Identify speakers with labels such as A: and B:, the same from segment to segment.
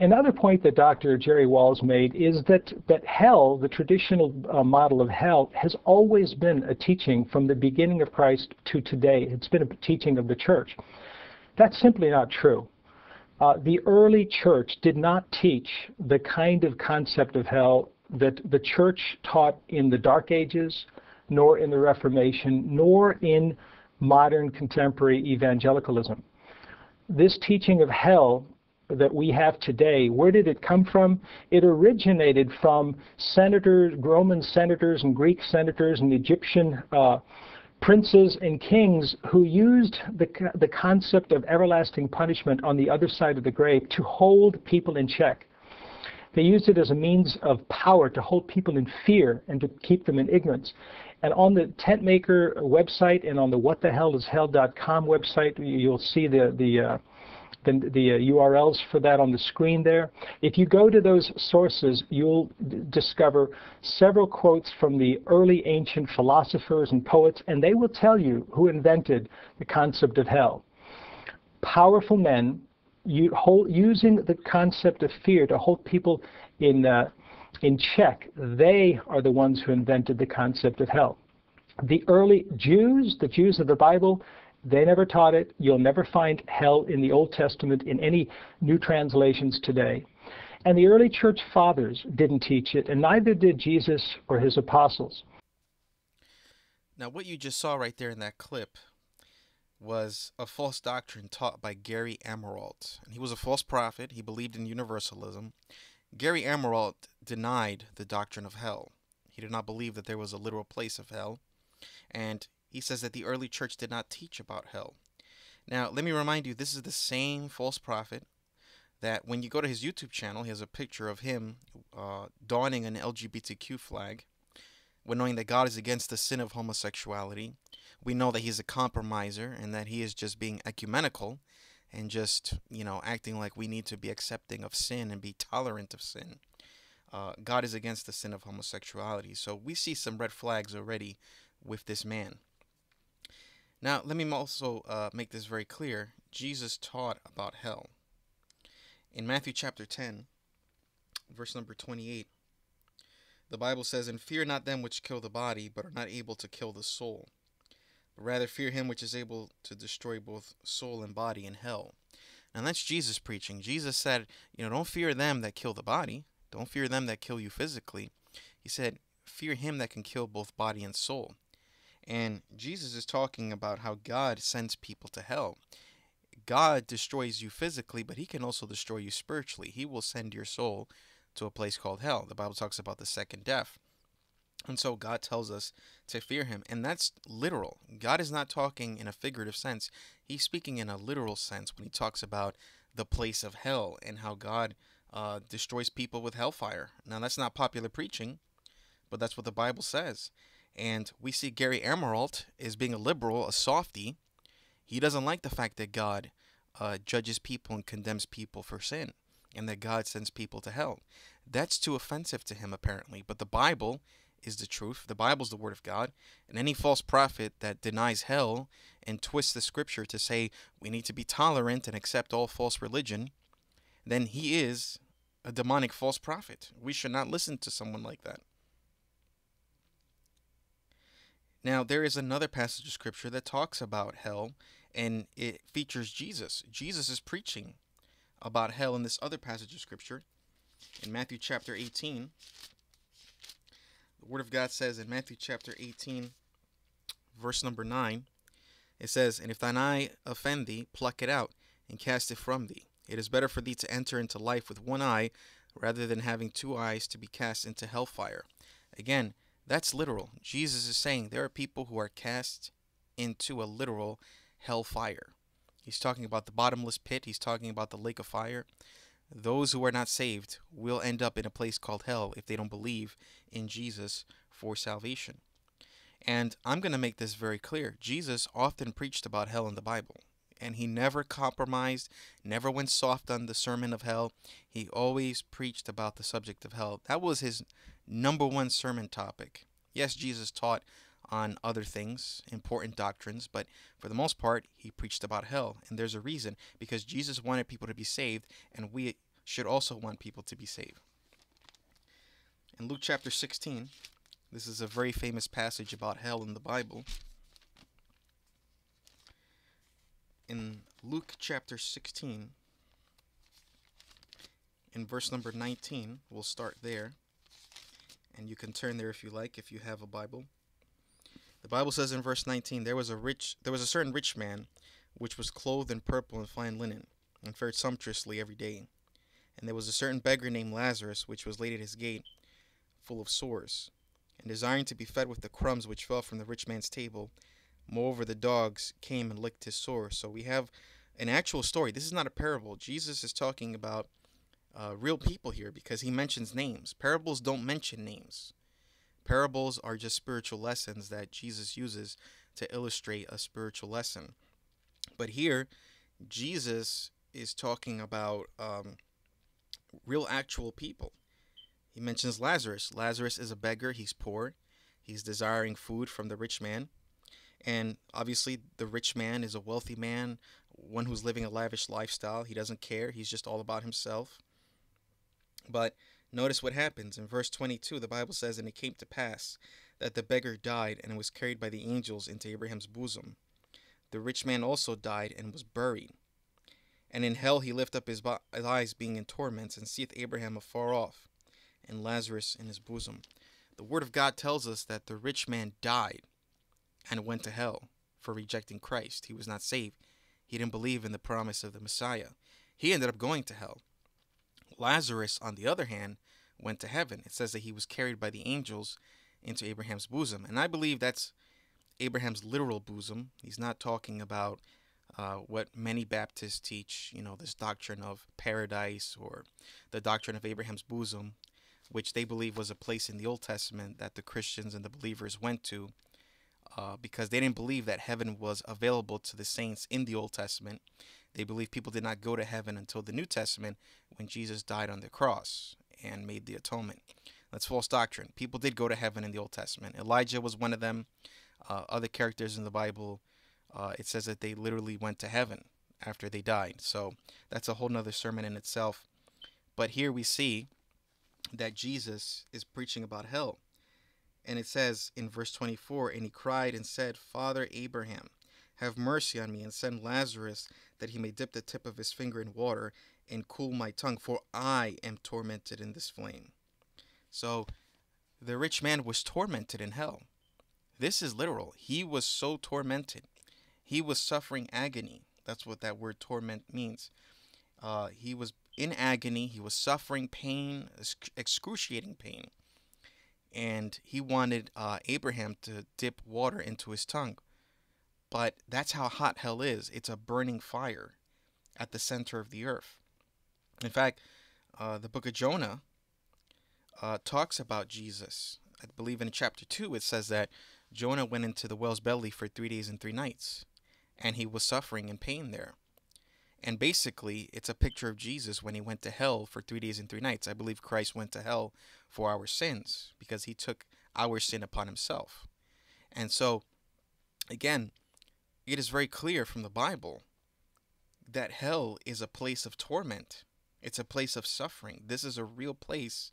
A: Another point that Dr. Jerry Walls made is that, that hell, the traditional uh, model of hell, has always been a teaching from the beginning of Christ to today. It's been a teaching of the church. That's simply not true. Uh, the early church did not teach the kind of concept of hell that the church taught in the Dark Ages, nor in the Reformation, nor in modern contemporary evangelicalism. This teaching of hell that we have today, where did it come from? It originated from senators, Roman senators and Greek senators and Egyptian uh, princes and kings who used the, the concept of everlasting punishment on the other side of the grave to hold people in check. They used it as a means of power to hold people in fear and to keep them in ignorance. And on the Tentmaker website and on the whatthehellishell.com website, you'll see the, the uh, the, the uh, URLs for that on the screen there. If you go to those sources, you'll discover several quotes from the early ancient philosophers and poets, and they will tell you who invented the concept of hell. Powerful men hold, using the concept of fear to hold people in, uh, in check, they are the ones who invented the concept of hell. The early Jews, the Jews of the Bible, they never taught it. You'll never find hell in the Old Testament in any new translations today. And the early church fathers didn't teach it, and neither did Jesus or his apostles.
B: Now, what you just saw right there in that clip was a false doctrine taught by Gary Amirault. And he was a false prophet. He believed in universalism. Gary Amirault denied the doctrine of hell. He did not believe that there was a literal place of hell. And he says that the early church did not teach about hell. Now, let me remind you, this is the same false prophet that when you go to his YouTube channel, he has a picture of him uh, donning an LGBTQ flag. When knowing that God is against the sin of homosexuality, we know that he's a compromiser and that he is just being ecumenical and just, you know, acting like we need to be accepting of sin and be tolerant of sin. Uh, God is against the sin of homosexuality. So we see some red flags already with this man. Now, let me also uh, make this very clear. Jesus taught about hell. In Matthew chapter 10, verse number 28, the Bible says, And fear not them which kill the body, but are not able to kill the soul. But rather fear him which is able to destroy both soul and body in hell. And that's Jesus preaching. Jesus said, you know, don't fear them that kill the body. Don't fear them that kill you physically. He said, fear him that can kill both body and soul. And Jesus is talking about how God sends people to hell. God destroys you physically, but he can also destroy you spiritually. He will send your soul to a place called hell. The Bible talks about the second death. And so God tells us to fear him. And that's literal. God is not talking in a figurative sense. He's speaking in a literal sense when he talks about the place of hell and how God uh, destroys people with hellfire. Now, that's not popular preaching, but that's what the Bible says. And we see Gary Amirault as being a liberal, a softy. He doesn't like the fact that God uh, judges people and condemns people for sin and that God sends people to hell. That's too offensive to him, apparently. But the Bible is the truth. The Bible is the Word of God. And any false prophet that denies hell and twists the scripture to say we need to be tolerant and accept all false religion, then he is a demonic false prophet. We should not listen to someone like that. Now, there is another passage of scripture that talks about hell, and it features Jesus. Jesus is preaching about hell in this other passage of scripture in Matthew chapter 18. The Word of God says in Matthew chapter 18, verse number 9, it says, And if thine eye offend thee, pluck it out, and cast it from thee. It is better for thee to enter into life with one eye, rather than having two eyes to be cast into hellfire. Again, that's literal. Jesus is saying there are people who are cast into a literal hellfire. He's talking about the bottomless pit, he's talking about the lake of fire. Those who are not saved will end up in a place called hell if they don't believe in Jesus for salvation. And I'm going to make this very clear. Jesus often preached about hell in the Bible, and he never compromised, never went soft on the sermon of hell. He always preached about the subject of hell. That was his number one sermon topic. Yes, Jesus taught on other things, important doctrines, but for the most part, he preached about hell. And there's a reason because Jesus wanted people to be saved, and we should also want people to be saved. In Luke chapter 16, this is a very famous passage about hell in the Bible. In Luke chapter 16, in verse number 19, we'll start there. And you can turn there if you like, if you have a Bible. The Bible says in verse 19, there was a rich there was a certain rich man which was clothed in purple and fine linen, and fared sumptuously every day. And there was a certain beggar named Lazarus, which was laid at his gate, full of sores, and desiring to be fed with the crumbs which fell from the rich man's table. Moreover, the dogs came and licked his sores. So we have an actual story. This is not a parable. Jesus is talking about uh, real people here because he mentions names. Parables don't mention names. Parables are just spiritual lessons that Jesus uses to illustrate a spiritual lesson. But here, Jesus is talking about um, real, actual people. He mentions Lazarus. Lazarus is a beggar, he's poor, he's desiring food from the rich man. And obviously, the rich man is a wealthy man, one who's living a lavish lifestyle. He doesn't care, he's just all about himself. But notice what happens. In verse 22, the Bible says, And it came to pass that the beggar died and was carried by the angels into Abraham's bosom. The rich man also died and was buried. And in hell he lift up his, his eyes, being in torments, and seeth Abraham afar off, and Lazarus in his bosom. The Word of God tells us that the rich man died and went to hell for rejecting Christ. He was not saved. He didn't believe in the promise of the Messiah. He ended up going to hell. Lazarus, on the other hand, went to heaven. It says that he was carried by the angels into Abraham's bosom. And I believe that's Abraham's literal bosom. He's not talking about uh, what many Baptists teach, you know, this doctrine of paradise or the doctrine of Abraham's bosom, which they believe was a place in the Old Testament that the Christians and the believers went to uh, because they didn't believe that heaven was available to the saints in the Old Testament. They believe people did not go to heaven until the New Testament when Jesus died on the cross and made the atonement. That's false doctrine. People did go to heaven in the Old Testament. Elijah was one of them. Uh, other characters in the Bible, uh, it says that they literally went to heaven after they died. So that's a whole nother sermon in itself. But here we see that Jesus is preaching about hell. And it says in verse 24, And he cried and said, Father Abraham, have mercy on me, and send Lazarus that he may dip the tip of his finger in water and cool my tongue, for I am tormented in this flame. So the rich man was tormented in hell. This is literal. He was so tormented. He was suffering agony. That's what that word torment means. Uh, he was in agony. He was suffering pain, excruciating pain. And he wanted uh, Abraham to dip water into his tongue. But that's how hot hell is it's a burning fire at the center of the earth. In fact, uh, the book of Jonah uh, talks about Jesus. I believe in chapter 2 it says that Jonah went into the whale's belly for three days and three nights, and he was suffering in pain there. And basically, it's a picture of Jesus when he went to hell for three days and three nights. I believe Christ went to hell for our sins because he took our sin upon himself. And so, again, it is very clear from the Bible that hell is a place of torment, it's a place of suffering. This is a real place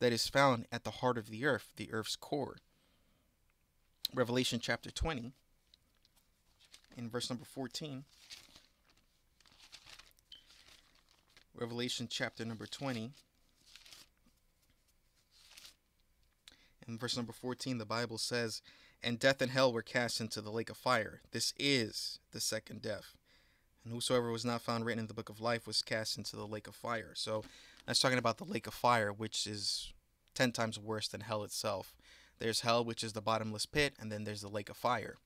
B: that is found at the heart of the earth, the earth's core. Revelation chapter 20, in verse number 14. Revelation chapter number 20. In verse number 14, the Bible says, And death and hell were cast into the lake of fire. This is the second death. And whosoever was not found written in the book of life was cast into the lake of fire. So that's talking about the lake of fire, which is 10 times worse than hell itself. There's hell, which is the bottomless pit, and then there's the lake of fire,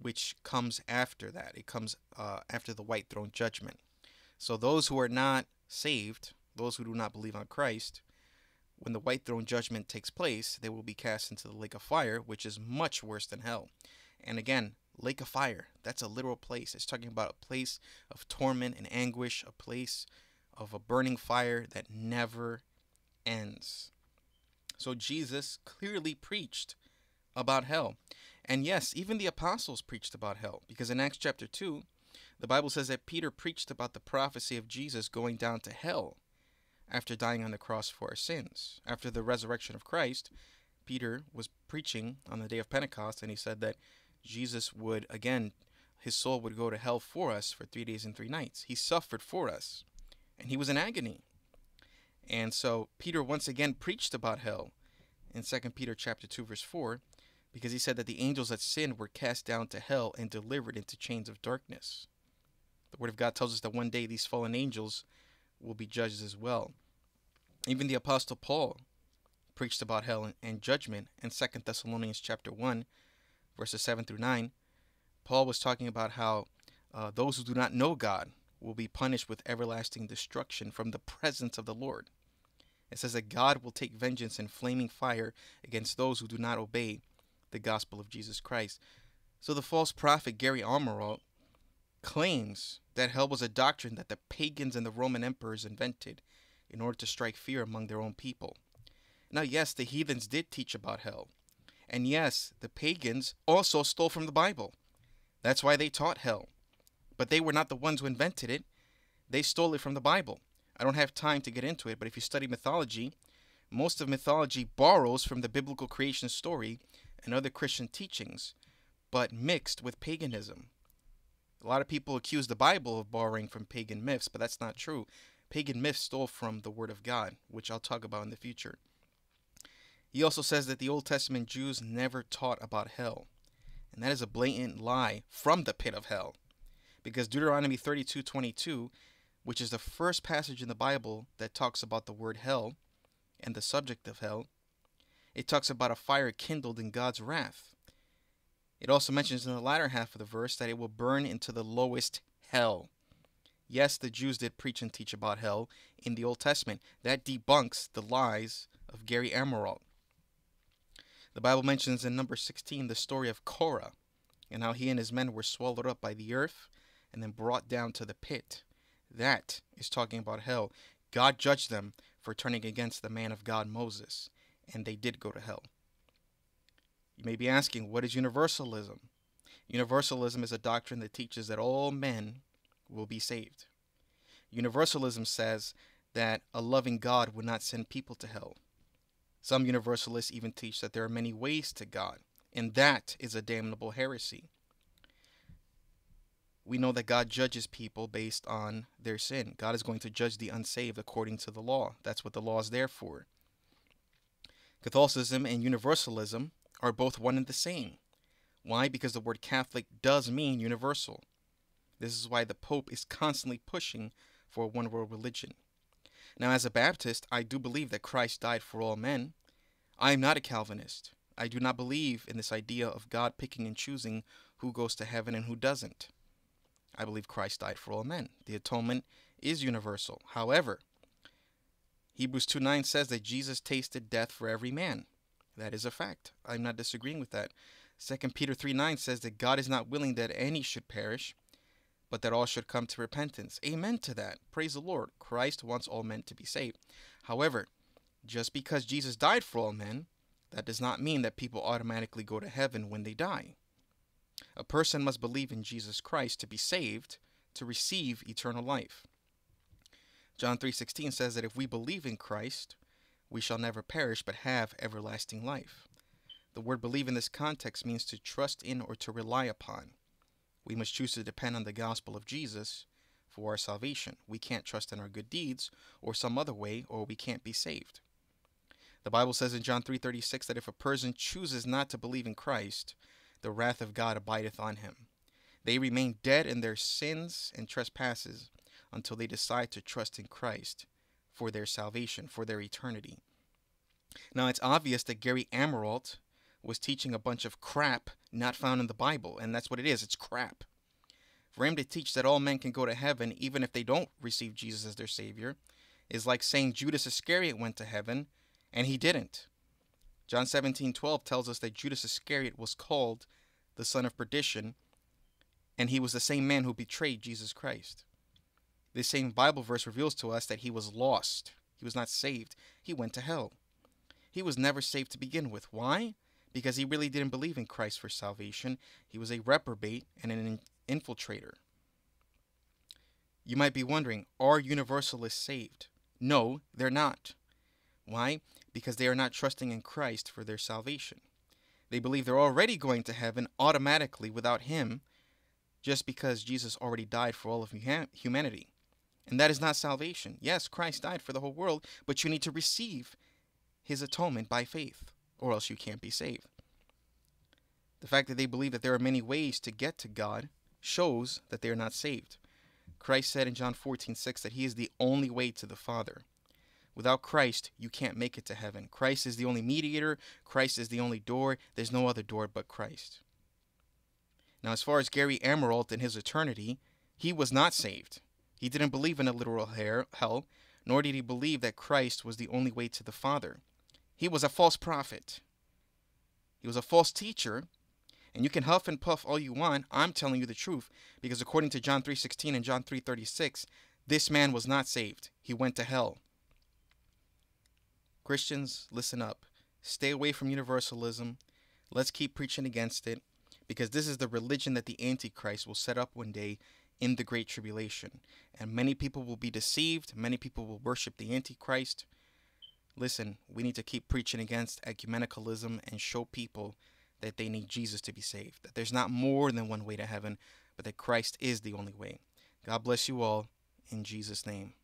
B: which comes after that. It comes uh, after the white throne judgment. So those who are not saved, those who do not believe on Christ, when the white throne judgment takes place, they will be cast into the lake of fire, which is much worse than hell. And again, lake of fire, that's a literal place. It's talking about a place of torment and anguish, a place of a burning fire that never ends. So Jesus clearly preached about hell. And yes, even the apostles preached about hell, because in Acts chapter 2, the Bible says that Peter preached about the prophecy of Jesus going down to hell after dying on the cross for our sins. After the resurrection of Christ, Peter was preaching on the day of Pentecost and he said that Jesus would again his soul would go to hell for us for 3 days and 3 nights. He suffered for us and he was in agony. And so Peter once again preached about hell in 2 Peter chapter 2 verse 4 because he said that the angels that sinned were cast down to hell and delivered into chains of darkness. The word of God tells us that one day these fallen angels will be judged as well. Even the apostle Paul preached about hell and judgment in 2 Thessalonians chapter 1 verses 7 through 9. Paul was talking about how uh, those who do not know God will be punished with everlasting destruction from the presence of the Lord. It says that God will take vengeance in flaming fire against those who do not obey the gospel of Jesus Christ. So the false prophet Gary Amirault claims that hell was a doctrine that the pagans and the Roman emperors invented in order to strike fear among their own people. Now, yes, the heathens did teach about hell. And yes, the pagans also stole from the Bible. That's why they taught hell. But they were not the ones who invented it, they stole it from the Bible. I don't have time to get into it, but if you study mythology, most of mythology borrows from the biblical creation story and other Christian teachings, but mixed with paganism. A lot of people accuse the Bible of borrowing from pagan myths, but that's not true. Pagan myths stole from the Word of God, which I'll talk about in the future. He also says that the Old Testament Jews never taught about hell. And that is a blatant lie from the pit of hell. Because Deuteronomy 32:22, which is the first passage in the Bible that talks about the word hell and the subject of hell, it talks about a fire kindled in God's wrath. It also mentions in the latter half of the verse that it will burn into the lowest hell. Yes, the Jews did preach and teach about hell in the Old Testament. That debunks the lies of Gary Amirault. The Bible mentions in number 16 the story of Korah and how he and his men were swallowed up by the earth and then brought down to the pit. That is talking about hell. God judged them for turning against the man of God, Moses, and they did go to hell. You may be asking, what is universalism? Universalism is a doctrine that teaches that all men will be saved. Universalism says that a loving God would not send people to hell. Some universalists even teach that there are many ways to God, and that is a damnable heresy. We know that God judges people based on their sin. God is going to judge the unsaved according to the law. That's what the law is there for. Catholicism and Universalism are both one and the same. Why? Because the word Catholic does mean universal. This is why the Pope is constantly pushing for a one world religion. Now, as a Baptist, I do believe that Christ died for all men. I am not a Calvinist. I do not believe in this idea of God picking and choosing who goes to heaven and who doesn't. I believe Christ died for all men. The atonement is universal. However, Hebrews 2 9 says that Jesus tasted death for every man. That is a fact. I'm not disagreeing with that. 2 Peter 3 9 says that God is not willing that any should perish, but that all should come to repentance. Amen to that. Praise the Lord. Christ wants all men to be saved. However, just because Jesus died for all men, that does not mean that people automatically go to heaven when they die. A person must believe in Jesus Christ to be saved, to receive eternal life. John 3:16 says that if we believe in Christ, we shall never perish but have everlasting life. The word believe in this context means to trust in or to rely upon. We must choose to depend on the gospel of Jesus for our salvation. We can't trust in our good deeds or some other way or we can't be saved. The Bible says in John 3:36 that if a person chooses not to believe in Christ, the wrath of God abideth on him. They remain dead in their sins and trespasses until they decide to trust in Christ for their salvation, for their eternity. Now, it's obvious that Gary Amirault was teaching a bunch of crap not found in the Bible, and that's what it is it's crap. For him to teach that all men can go to heaven even if they don't receive Jesus as their Savior is like saying Judas Iscariot went to heaven and he didn't. John 17 12 tells us that Judas Iscariot was called the son of perdition, and he was the same man who betrayed Jesus Christ. This same Bible verse reveals to us that he was lost. He was not saved. He went to hell. He was never saved to begin with. Why? Because he really didn't believe in Christ for salvation. He was a reprobate and an infiltrator. You might be wondering, are universalists saved? No, they're not. Why? Because they are not trusting in Christ for their salvation. They believe they're already going to heaven automatically without Him just because Jesus already died for all of humanity. And that is not salvation. Yes, Christ died for the whole world, but you need to receive His atonement by faith, or else you can't be saved. The fact that they believe that there are many ways to get to God shows that they are not saved. Christ said in John 14, 6 that He is the only way to the Father. Without Christ, you can't make it to heaven. Christ is the only mediator. Christ is the only door. There's no other door but Christ. Now, as far as Gary Amirault and his eternity, he was not saved. He didn't believe in a literal hell, nor did he believe that Christ was the only way to the Father. He was a false prophet. He was a false teacher, and you can huff and puff all you want. I'm telling you the truth because according to John 3:16 and John 3:36, this man was not saved. He went to hell. Christians, listen up. Stay away from universalism. Let's keep preaching against it because this is the religion that the Antichrist will set up one day in the Great Tribulation. And many people will be deceived. Many people will worship the Antichrist. Listen, we need to keep preaching against ecumenicalism and show people that they need Jesus to be saved. That there's not more than one way to heaven, but that Christ is the only way. God bless you all in Jesus' name.